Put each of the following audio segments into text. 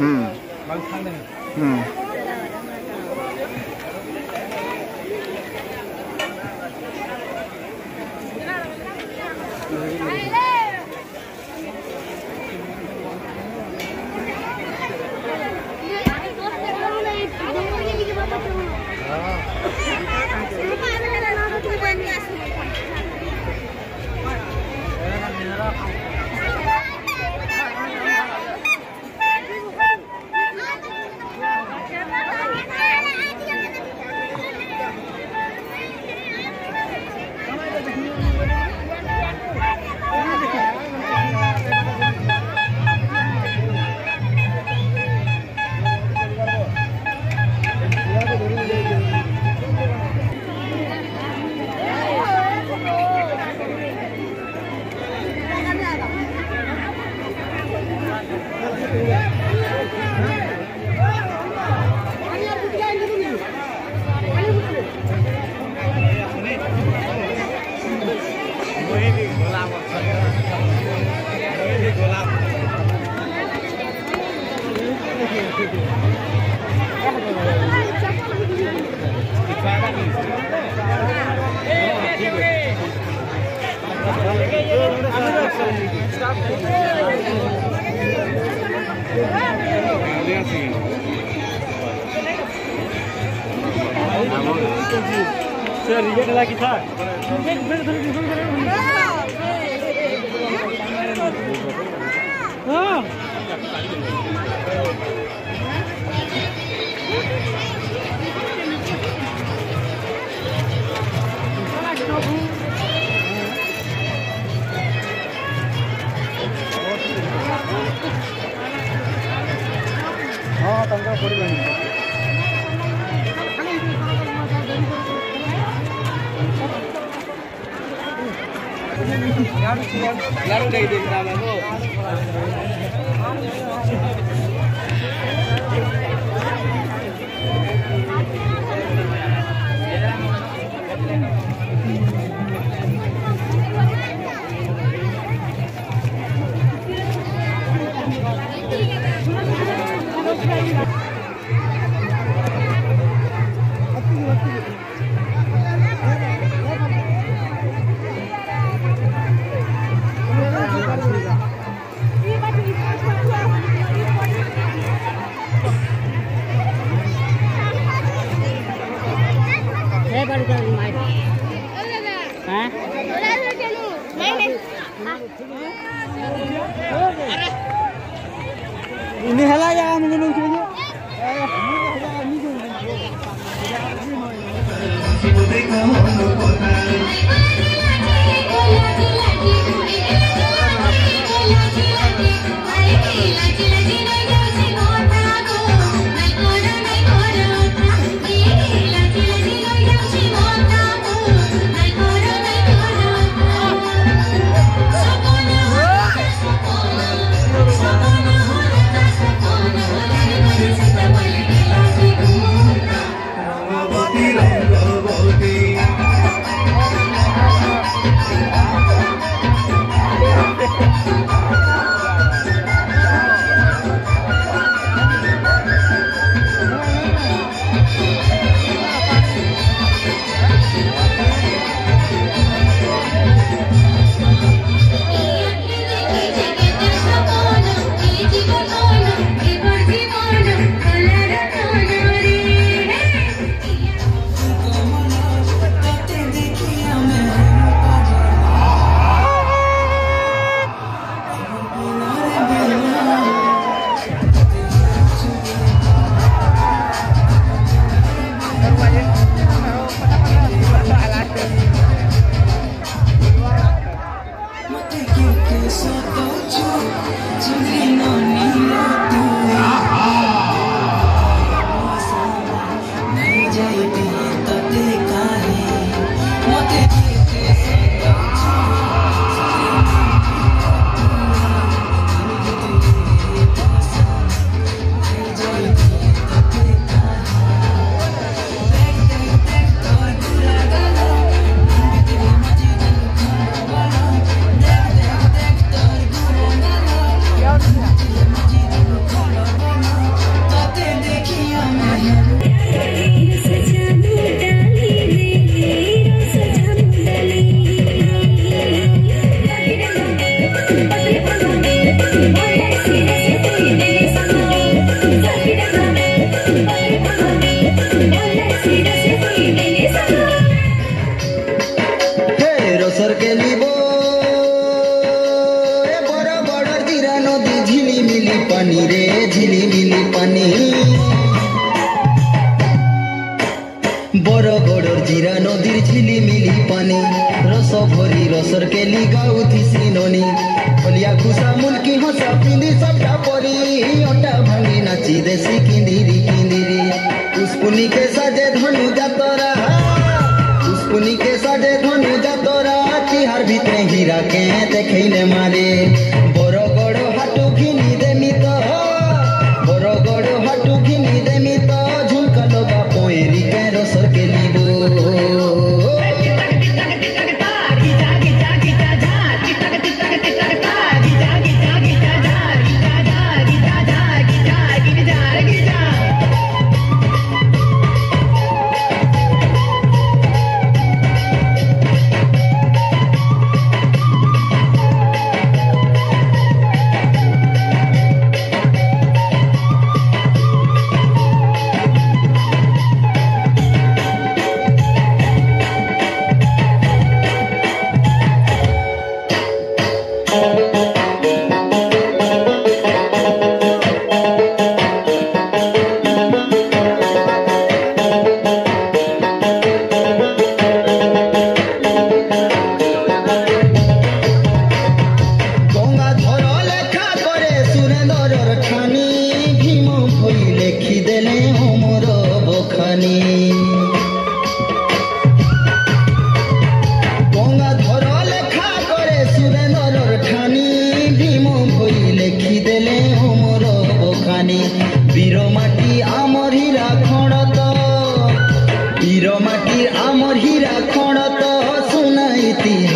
음. 음. Sir ಈಗೇನೆಲ್ಲ ಆಗಿತ್ತಾ यार यार नहीं देख रहा मैं वो 하는 걸로 그냥 Hãy subscribe cho kênh Ghiền Mì Gõ Để không bỏ lỡ những video hấp dẫn জানি বড় বড় জিরা নদীর ঝিলিমিলি পানি রস ভরি রসর কেলি গাউথিসি ননি হলিয়া খুসা মুলকি হসা পিঁধি সবটা পরি অটা ভাঙি নাচি দেশি কিন্দিরি কিন্দিরি পুষ্পুনি কে সাজে ধনু যাতরা পুষ্পুনি কে সাজে ধনু যাতরা চিহার ভিতরে হীরা কে দেখাইলে মারে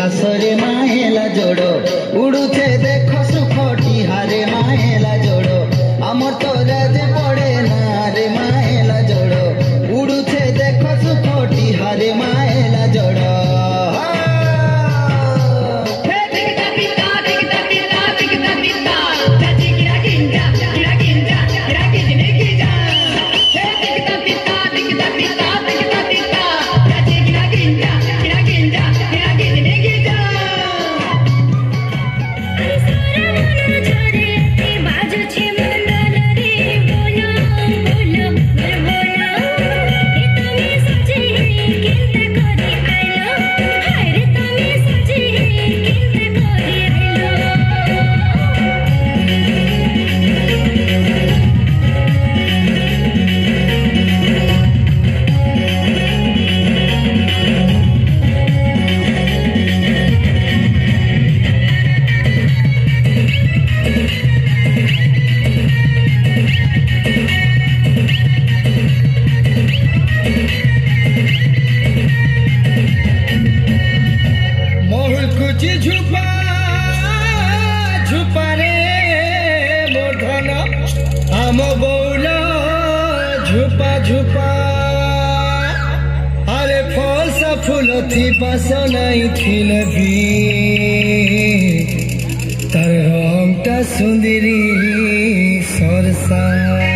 ইতিহাসরে পাসনাই বাসনাই খিলবি তার রংটা সুন্দরী সরসা।